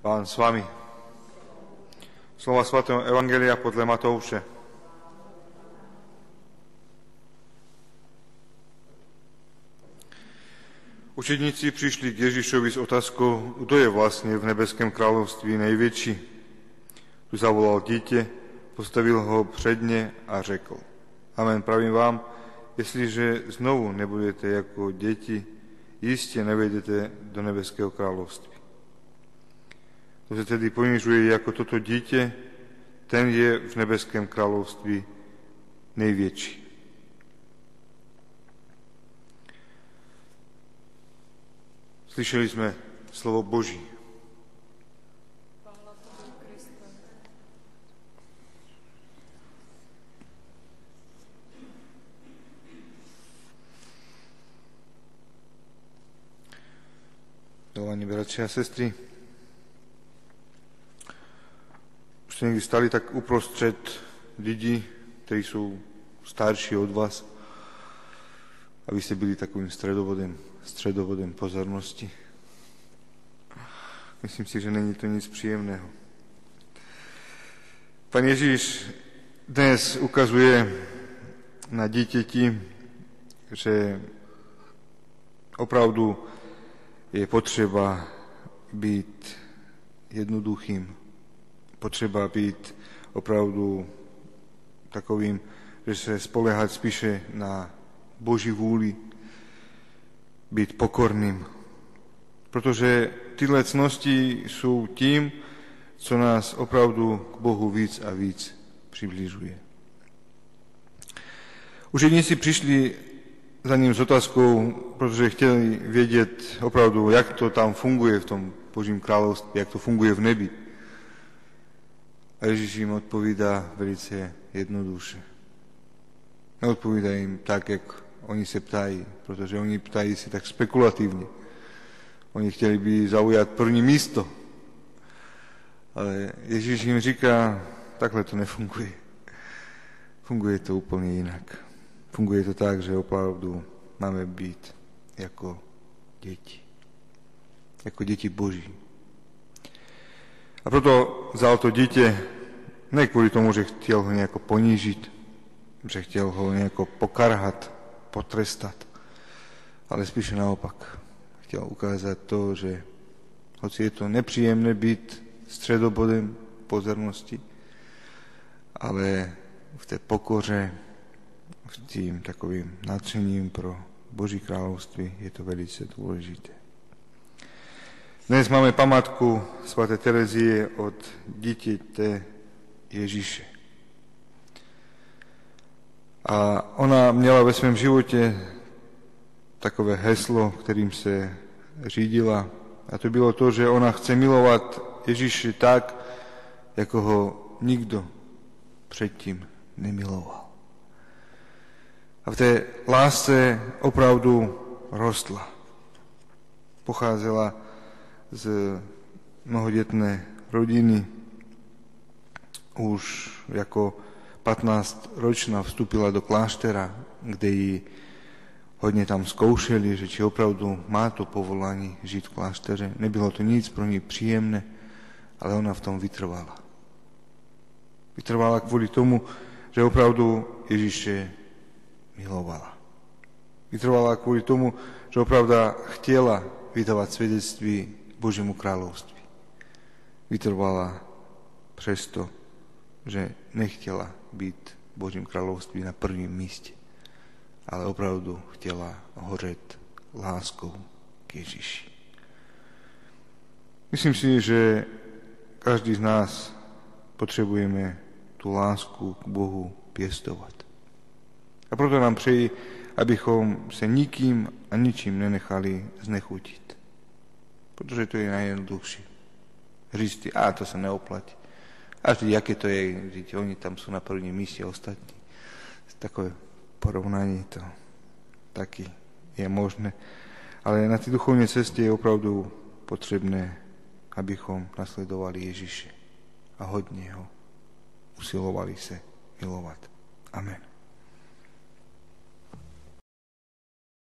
Pán s vami. Slova svatého Evangelia podľa Matouše. Učedníci prišli k Ježišovi s otázkou, kto je vlastne v nebeském kráľovství najväčší. Tu zavolal dieťa, postavil ho předne a řekl, Amen, pravím vám, jestliže znovu nebudete ako deti, iste nevejdete do nebeského kráľovství. Sa tedy ponižuje ako toto dieťa, ten je v nebeském kráľovství nejväčší. Slyšeli sme slovo Boží. Milovaní bratia a sestry, už ste niekdy stali tak uprostred ľudí, ktorí sú starší od vás, aby ste byli takovým stredobodem, stredobodem pozornosti. Myslím si, že není to nic příjemného. Pan Ježíš dnes ukazuje na dítěti, že opravdu je potřeba být jednoduchým, potřeba být opravdu takovým, že se spolehať spíše na Boží vůli, být pokorným. Protože tyhle cnosti jsou tím, co nás opravdu k Bohu víc a víc přibližuje. Učeníci přišli za ním s otázkou, protože chtěli vědět opravdu, jak to tam funguje v tom Božím království, jak to funguje v nebi. A Ježíš jim odpovídá velice jednoduše. Neodpovídá jim tak, jak oni se ptají, protože oni ptají si tak spekulativně. Oni chtěli by zaujat první místo. Ale Ježíš jim říká, takhle to nefunguje. Funguje to úplně jinak. Funguje to tak, že opravdu máme být jako děti. Jako děti Boží. A proto vzal to dítě ne kvůli tomu, že chtěl ho nějako ponížit, že chtěl ho nějako pokarhat, potrestat, ale spíše naopak. Chtěl ukázat to, že hoci je to nepříjemné být středobodem pozornosti, ale v té pokoře s tým takovým nadšením pro Boží kráľovství je to velice dôležité. Dnes máme památku sv. Terezie od dítěte Ježíše. A ona měla ve svém životě takové heslo, kterým se řídila. A to bylo to, že ona chce milovat Ježíše tak, jako ho nikdo předtím nemiloval. A v té lásce opravdu rostla. Pocházela z mnohodetné rodiny. Už jako 15-ročná vstúpila do kláštera, kde ji hodně tam zkoušeli, že či opravdu má to povolání žít v kláštere. Nebylo to nic pro ní příjemné, ale ona v tom vytrvala. Vytrvala kvůli tomu, že opravdu Ježíše milovala. Vytrvala kvôli tomu, že opravda chtela vydávať svedectví Božiemu kráľovství. Vytrvala přesto, že nechtela byť v Božím kráľovství na prvním míste, ale opravdu chtela hořet láskou k Ježiši. Myslím si, že každý z nás potrebujeme tú lásku k Bohu piestovať. A proto nám přeji, abychom se nikým a ničím nenechali znechutit. Protože to je najjednoduchšie. Říct a to sa neoplatí. A vždy, aké to je, že oni tam sú na prvním míste ostatní. Takové porovnanie to taky je možné. Ale na tej duchovnej ceste je opravdu potrebné, abychom nasledovali Ježiše a hodne ho usilovali se milovať. Amen.